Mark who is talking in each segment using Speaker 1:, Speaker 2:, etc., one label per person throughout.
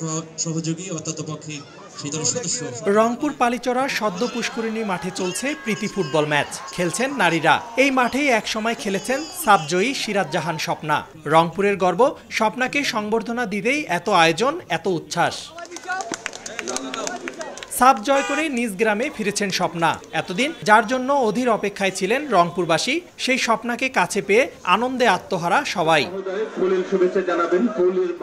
Speaker 1: সহ- সহযোগী
Speaker 2: রংপুর পালিচরা সদ্য পুষ্করিণী মাঠে চলছে প্রীতি ফুটবল ম্যাচ। খেলছেন নারীরা। এই মাঠেই একসময় খেলেছেন সাবজয়ী সিরাজ জাহান স্বপ্না। রংপুরের গর্ব স্বপ্নাকে সংবর্ধনা দিতেই এত আয়োজন, এত উচ্ছ্বাস। সাব জয় করে নিজ গ্রামে ফিরেছেন স্বপ্না। এতদিন যার জন্য অধীর অপেক্ষায় ছিলেন রংপুরবাসী, সেই স্বপ্নাকে কাছে পেয়ে আনন্দে আত্মহারা সবাই।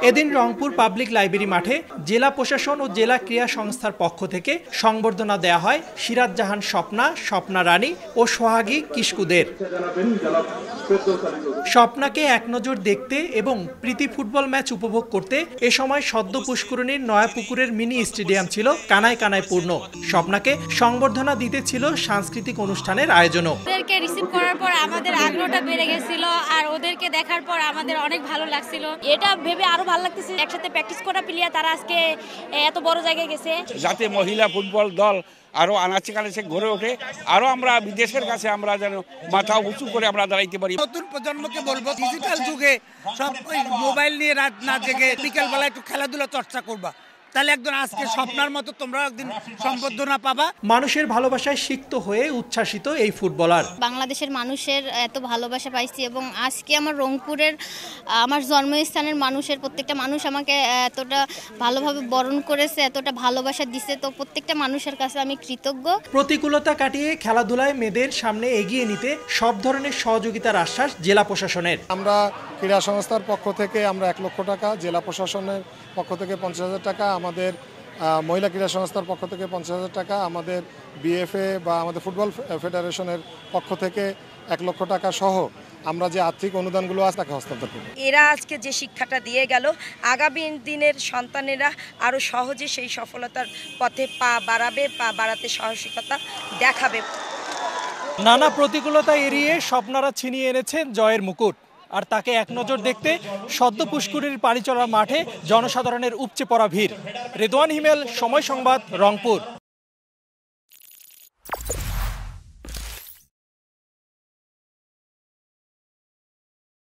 Speaker 2: এদিন রংপুর পাবলিক লাইব্রেরি মাঠে জেলা প্রশাসন ও জেলা ক্রীড়া সংস্থার পক্ষ থেকে সংবর্ধনা দেয়া হয় সিরাজ জাহান স্বপ্না স্বপ্না রানী ও সোহাগী কিস্কুদের স্বপ্নাকে এক নজর দেখতে এবং প্রীতি ফুটবল ম্যাচ উপভোগ করতে এ সময় সদ্য পুষ্করণীর নয়াপুকুরের মিনি স্টেডিয়াম ছিল কানায় কানায় পূর্ণ স্বপ্নাকে সংবর্ধনা দিতে ছিল সাংস্কৃতিক অনুষ্ঠানের আয়োজনও।
Speaker 3: ওদেরকে রিসিভ করার পর আমাদের আগ্রহটা বেড়ে গেছিল আর ওদেরকে দেখার পর আমাদের অনেক ভালো লাগছিল। এটা ভেবে আরও ভালো লাগতেছে একসাথে প্র্যাকটিস করা প্লেয়ার তারা আজকে এত বড় জায়গায় গেছে।
Speaker 4: যাতে মহিলা ফুটবল দল আরও আনাচে কানাচে গড়ে ওঠে আরও আমরা বিদেশের কাছে আমরা যেন মাথা উঁচু করে আমরা দাঁড়াইতে পারি।
Speaker 5: নতুন প্রজন্মকে বলব ডিজিটাল যুগে সব মোবাইল নিয়ে রাত না জেগে বিকেল বেলা একটু খেলাধুলা চর্চা করবা। তাহলে একদম আজকে স্বপ্নার মতো তোমরা একদিন সম্বর্ধনা পাবা।
Speaker 2: মানুষের ভালোবাসায় সিক্ত হয়ে উচ্ছ্বাসিত এই ফুটবলার।
Speaker 3: বাংলাদেশের মানুষের এত ভালোবাসা পাইছি এবং আজকে আমার রংপুরের আমার জন্মস্থানের মানুষের প্রত্যেকটা মানুষ আমাকে এতটা ভালোভাবে বরণ করেছে এতটা ভালোবাসা দিছে। তো প্রত্যেকটা মানুষের কাছে আমি কৃতজ্ঞ।
Speaker 2: প্রতিকূলতা কাটিয়ে খেলাধুলায় মেয়েদের সামনে এগিয়ে নিতে সব ধরনের সহযোগিতার আশ্বাস জেলা প্রশাসনের।
Speaker 6: আমরা ক্রীড়া সংস্থার পক্ষ থেকে আমরা এক লক্ষ টাকা জেলা প্রশাসনের পক্ষ থেকে পঞ্চাশ হাজার টাকা আমাদের মহিলা ক্রীড়া সংস্থার পক্ষ থেকে পঞ্চাশ হাজার টাকা আমাদের বিএফএ বা আমাদের ফুটবল ফেডারেশনের পক্ষ থেকে এক লক্ষ টাকা সহ আমরা যে আর্থিক অনুদানগুলো আছে তাকে হস্তান্তর করব।
Speaker 7: এরা আজকে যে শিক্ষাটা দিয়ে গেল আগামী দিনের সন্তানেরা আরও সহজে সেই সফলতার পথে পা বাড়াবে পা বাড়াতে সাহসিকতা দেখাবে।
Speaker 2: নানা প্রতিকূলতা এড়িয়ে স্বপ্নারা ছিনিয়ে এনেছেন জয়ের মুকুট। আর তাকে এক নজর দেখতে সদ্য পুষ্কুরির পাড়িচড়া মাঠে জনসাধারণের উপচে পড়া ভিড়। রেদওয়ান হিমেল সময় সংবাদ রংপুর।